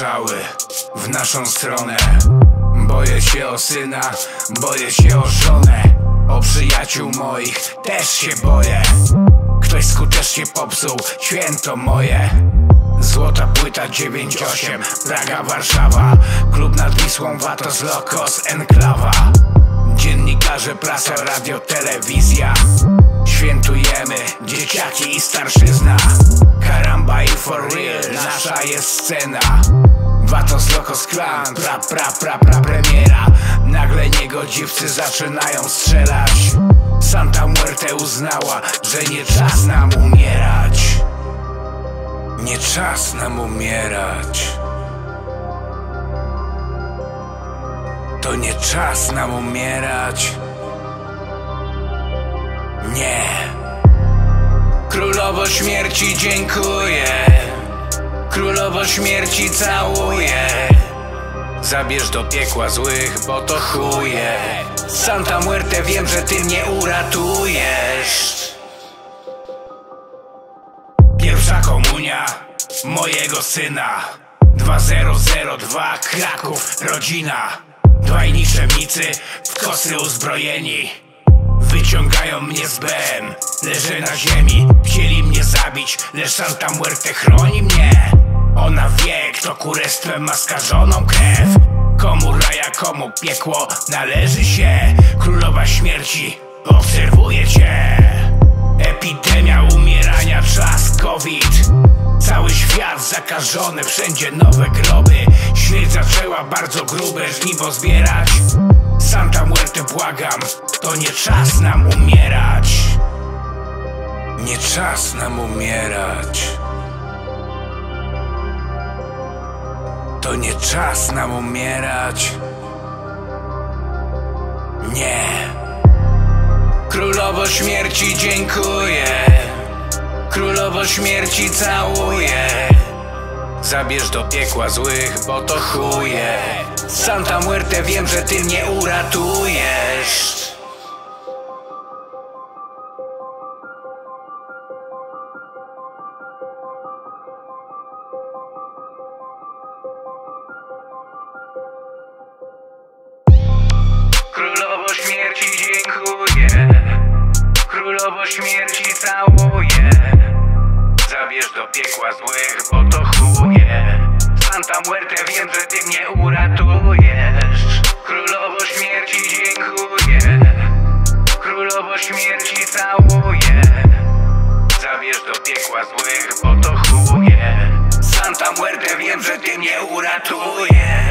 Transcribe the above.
strzały w naszą stronę. Boję się o syna, boję się o żonę. O przyjaciół moich też się boję. Ktoś skutecznie popsuł święto moje. Złota płyta 98, Praga, Warszawa. Klub nad Wisłą, Vatos, Lokos, Enklawa. Dziennikarze, prasa, radio, telewizja. Świętujemy, dzieciaki i starszyzna. Karamba i for real, nasza jest scena Vatos, Lokos, Clan, pra, pra, pra, pra, premiera. Nagle niegodziwcy zaczynają strzelać. Santa Muerte uznała, że nie czas nam umierać. Nie czas nam umierać. To nie czas nam umierać. Nie. Królowo śmierci dziękuję Królowo śmierci całuję Zabierz do piekła złych, bo to chuje. Santa Muerte wiem, że ty mnie uratujesz. Pierwsza komunia mojego syna. 2002 Kraków, rodzina. Dwaj niczemnicy w kosy uzbrojeni. Wyciągają mnie z BM Leżę na ziemi Chcieli mnie Santa Muerte chroni mnie. Ona wie kto kurestwem ma skażoną krew. Komu raja, komu piekło należy się. Królowa śmierci obserwuje cię. Epidemia umierania, czas COVID. Cały świat zakażony, wszędzie nowe groby. Śmierć zaczęła bardzo grube żniwo zbierać. Santa Muerte błagam, to nie czas nam umierać czas nam umierać. To nie czas nam umierać. Nie. Królowo śmierci dziękuję. Królowo śmierci całuję. Zabierz do piekła złych, bo to chuje. Santa Muerte wiem, że ty mnie uratujesz Królowo śmierci całuję Zabierz do piekła złych, bo to chuje. Santa Muerte wiem, że ty mnie uratujesz. Królowo śmierci dziękuję. Królowo śmierci całuję Zabierz do piekła złych, bo to chuje. Santa Muerte wiem, że ty mnie uratujesz